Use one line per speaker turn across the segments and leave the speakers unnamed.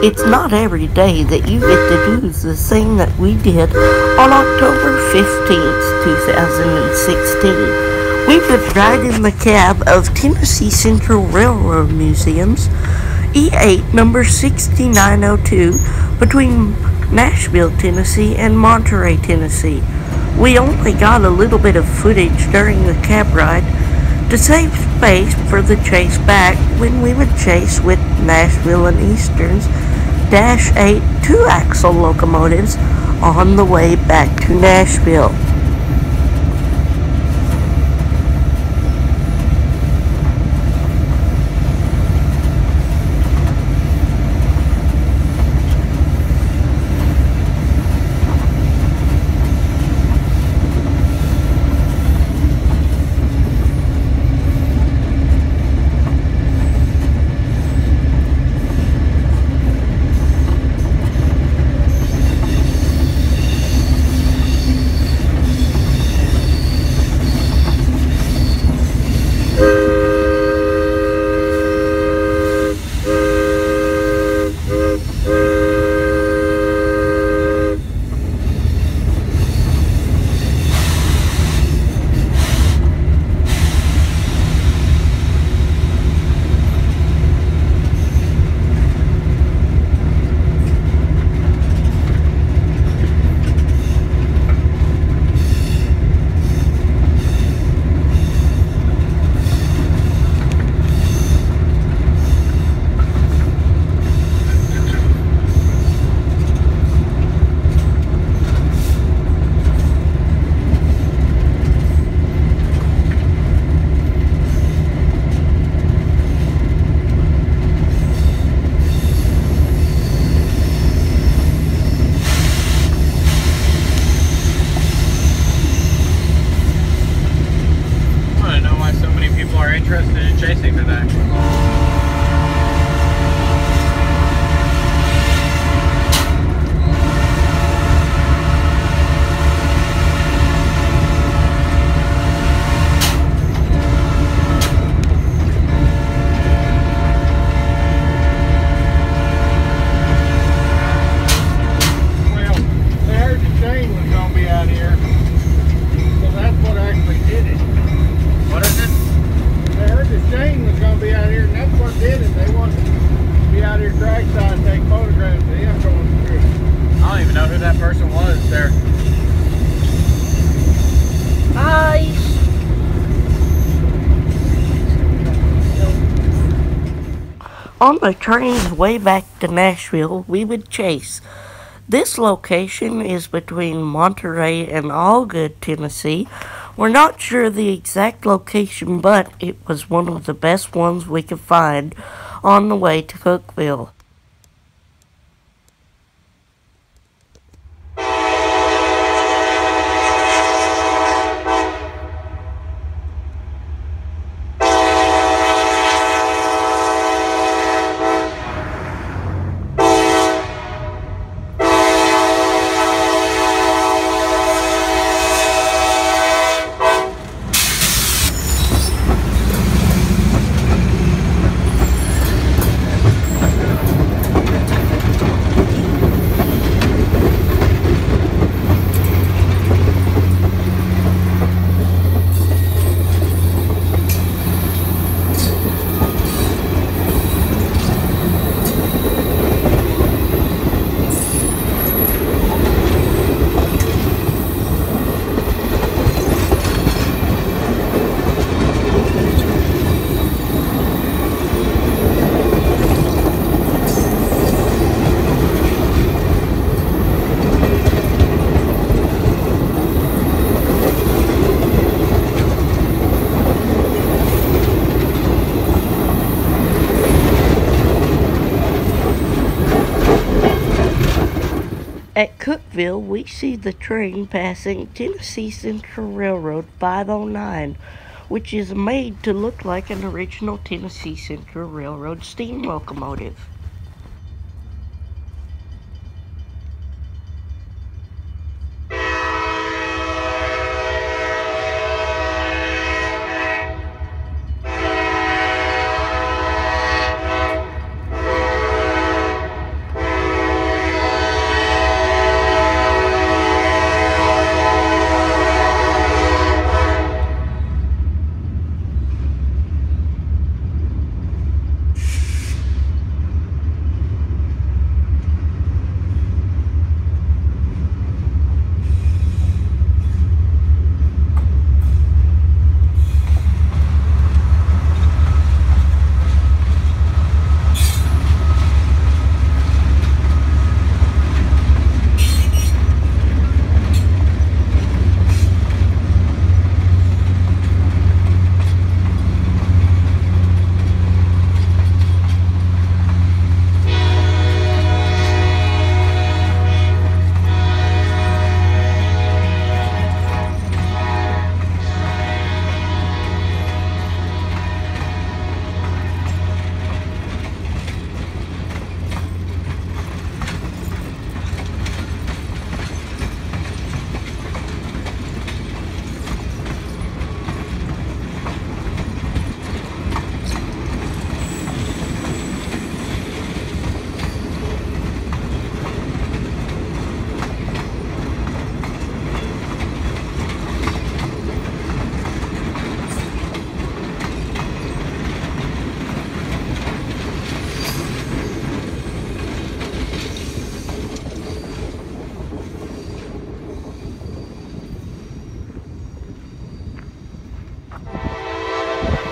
It's not every day that you get to do the thing that we did on October 15th, 2016. We've been riding the cab of Tennessee Central Railroad Museum's E8 number 6902 between Nashville, Tennessee and Monterey, Tennessee. We only got a little bit of footage during the cab ride to save space for the chase back when we would chase with Nashville and Eastern's 8 two-axle locomotives on the way back to Nashville.
Are interested in chasing today.
On the train's way back to Nashville, we would chase. This location is between Monterey and Algood, Tennessee. We're not sure the exact location, but it was one of the best ones we could find on the way to Cookeville. At Cookeville, we see the train passing Tennessee Central Railroad 509, which is made to look like an original Tennessee Central Railroad steam locomotive.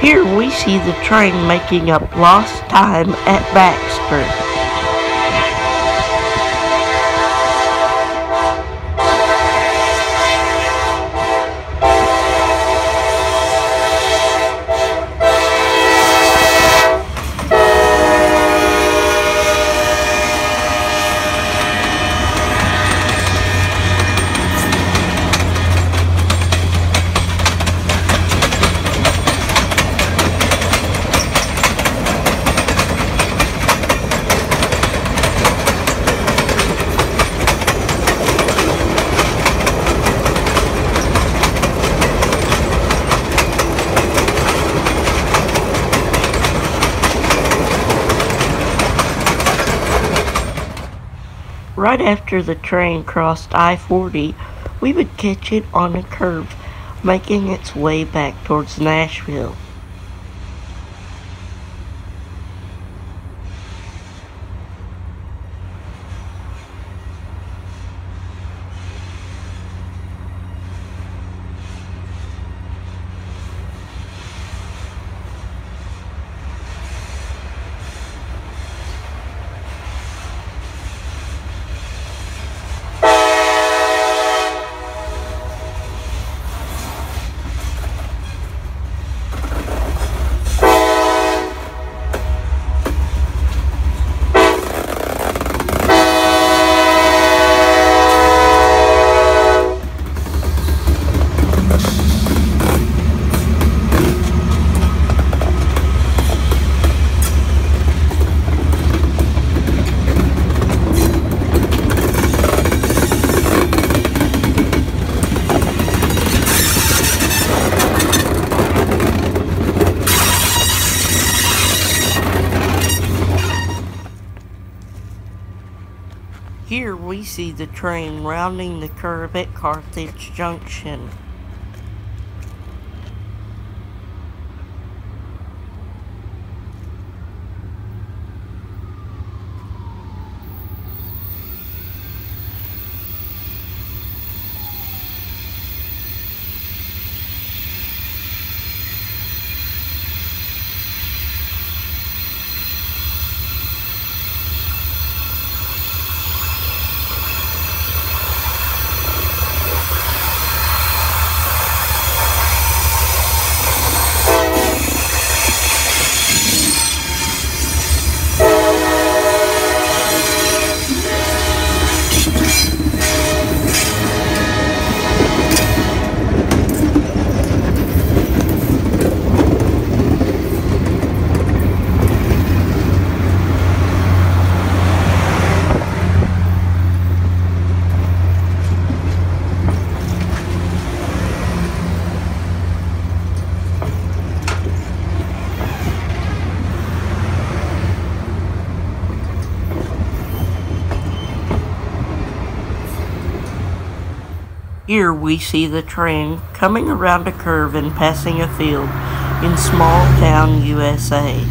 Here we see the train making up lost time at Baxter. Right after the train crossed I-40, we would catch it on a curve, making its way back towards Nashville. Here we see the train rounding the curve at Carthage Junction. Here we see the train coming around a curve and passing a field in small town USA.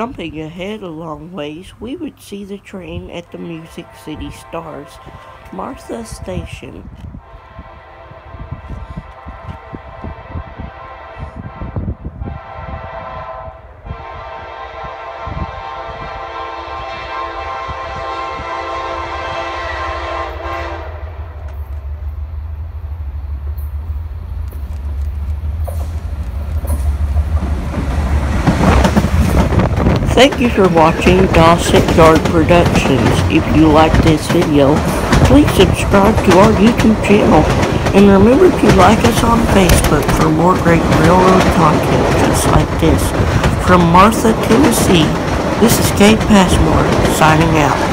Jumping ahead a long ways, we would see the train at the Music City Star's, Martha Station. Thank you for watching Dossett Yard Productions. If you like this video, please subscribe to our YouTube channel. And remember to like us on Facebook for more great railroad content just like this. from Martha, Tennessee, this is Kate Passmore signing out.